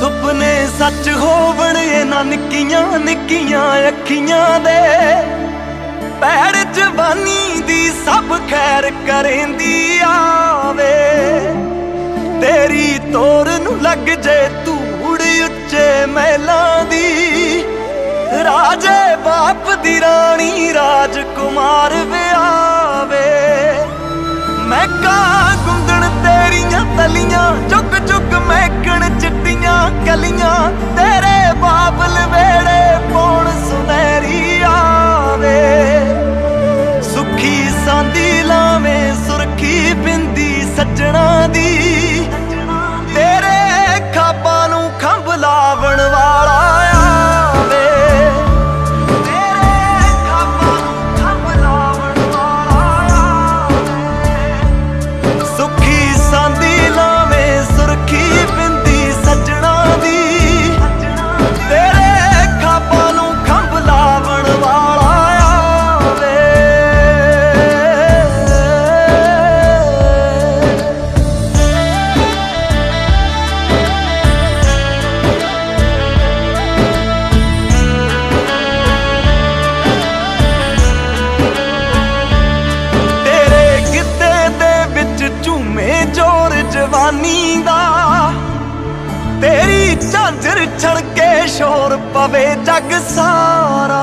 ਸੁਪਨੇ ਸੱਚ ਹੋਵਣ, ਇਹਨਾਂ ਨਿੱਕੀਆਂ ਨਿੱਕੀਆਂ ਅੱਖੀਆਂ ਦੇ। ਪੈਰ ਜਵਾਨੀ ਦੀ ਸਭ ਖੈਰ ਕਰੇਂਦੀ ਆਵੇ। ਤੇਰੀ ਤੋਰ ਨੂੰ ਲੱਗ ਜੇ ਧੂੜ ਉੱਚੇ ਮਹਿਲਾਂ ਦੀ। ਅਜੇ ਬਾਪ ਦੀ ਰਾਣੀ ਰਾਜਕੁਮਾਰ ਵਿਆਵੇ। ਮੈਂ ਕਾਂ ਗੁੰਦਣ ਤੇਰੀਆਂ ਤਲੀਆਂ, ਚੁੱਕ ਚੁੱਕ ਮਹਿਕਣ ਚਿੱਟੀਆਂ ਕਲੀਆਂ ਸ਼ੋਰ ਪਵੇ ਜੱਗ ਸਾਰਾ।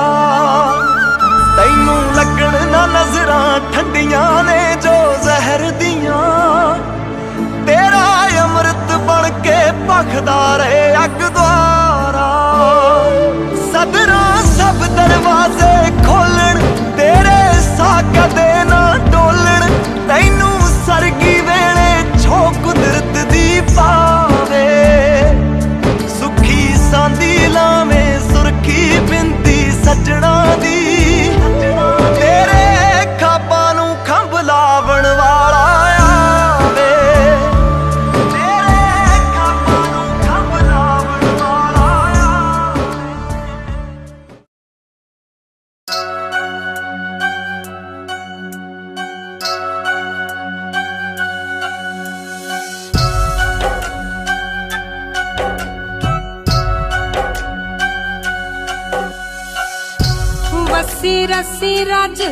ਵਸੀ ਰਸੀ ਰਜ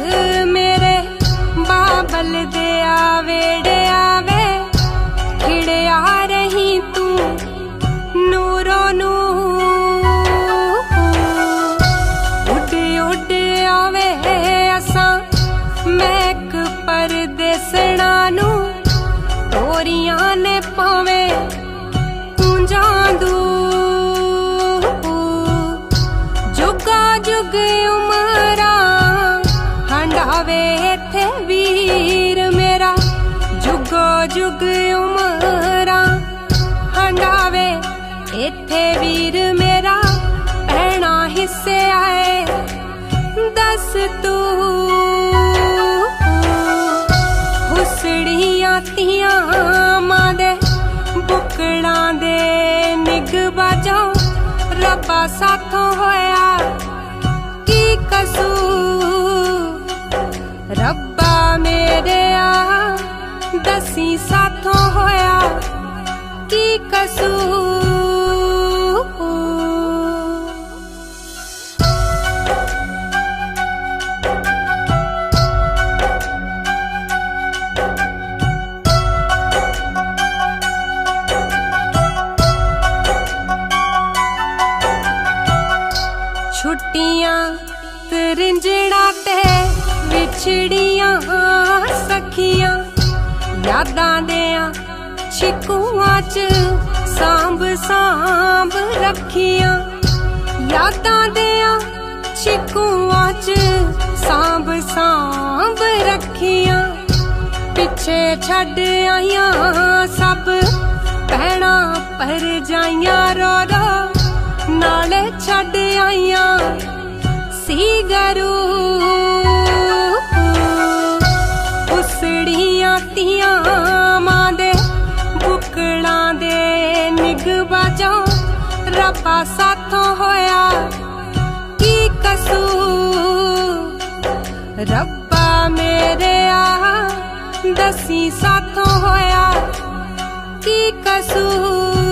ਮੇਰੇ ਬਾਬਲ ਦੇ ਆਵੇੜੇ ਆਵੇ। ਖਿੜਿਆ ਰਹੀ ਤੂੰ ਨੂਰੋ ਨੂੰ ਉੱਡ ਉੱਡ ਆਵੇ ਅਸਾਂ ਮੈਕ ਪਰਦੇਸਣਾ ਨੂੰ। ਤੋਰੀਆਂ ਨੇ ਪਾਵੇ ਕੁੰਜਾਂ ਦੂ ਇੱਥੇ ਵੀਰ ਮੇਰਾ ਪਹਿਣਾ ਹਿੱਸੇ ਆਏ। ਦੱਸ ਤੂੰ ਹੁਸੜੀਆਂ ਤੀਆਂ ਮਾਂ ਦੇ ਬੁਕੜਾਂ ਦੇ ਨਿਗ ਬਾਜੋ ਰੱਬਾ ਸਾਥੋਂ ਹੋਇਆ। ਕੀ ਕਸੂਰ? ਰੱਬਾ ਮੇਰੇ ਆ, ਦਸੀ ਸਾਥੋਂ ਹੋਇਆ। ਕੀ ਕਸੂਰ? ਛੁੱਟੀਆਂ ਤਰਿੰਜਣਾ ਤੇ ਵਿਛੜੀਆਂ ਸਖੀਆਂ। ਯਾਦਾਂ ਦਿਆਂ ਛਿਕੂਆਂ ਚ ਸਾਂਭ ਸਾਂਭ ਰੱਖੀਆਂ। ਯਾਦਾਂ ਦਿਆਂ ਛਿਕੂਆਂ ਚ ਸਾਂਭ ਸਾਂਭ ਰੱਖੀਆਂ। ਪਿੱਛੇ ਛੱਡ ਆਈਆਂ ਸਭ ਪਹਿਣਾ ਪਰ ਜਾਈਆਂ ਰੋ ਰੋ ਨਾਲੇ ਛੱਡ ਆਈਆਂ ਸੀ ਗਰੂ। ਉਸੜੀਆਂ ਤੀਆਂ ਮਾਂ ਦੇ ਬੁਕੜਾਂ ਦੇ ਨਿਗ ਬਾਜੋ ਰੱਬਾ ਸਾਥੋਂ ਹੋਇਆ। ਕੀ ਕਸੂਰ? ਰੱਬਾ ਮੇਰੇ ਆ ਦਸੀ ਸਾਥੋਂ ਹੋਇਆ। ਕੀ ਕਸੂਰ?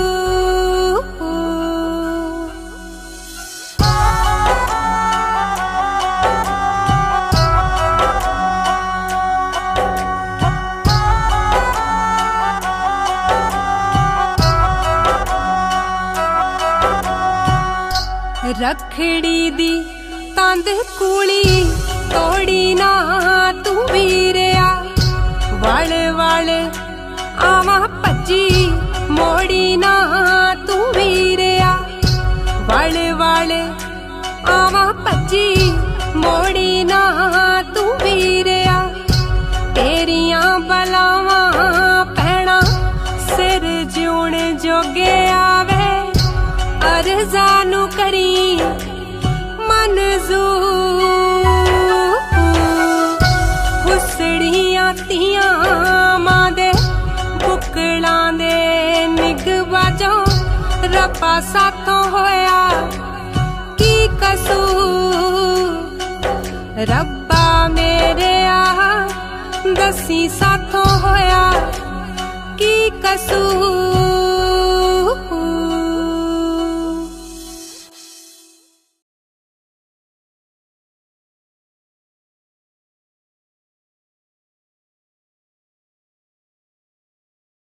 ਰਖੜੀ ਦੀ ਤੰਦ ਕੂਲੀ ਤੋੜੀ ਨਾ ਤੂੰ ਵੀਰਿਆ। ਵਲ ਵਲ ਆਵਾ ਭੱਜੀ, ਮੋੜੀ ਨਾ ਤੂੰ ਵੀਰਿਆ। ਵਲ ਵਲ ਆਵਾ ਸਾਥੋਂ ਹੋਇਆ। ਕੀ ਕਸੂਰ? ਰੱਬਾ ਮੇਰੇ ਆ ਦਸੀ ਸਾਥੋਂ ਹੋਇਆ। ਕੀ ਕਸੂਰ?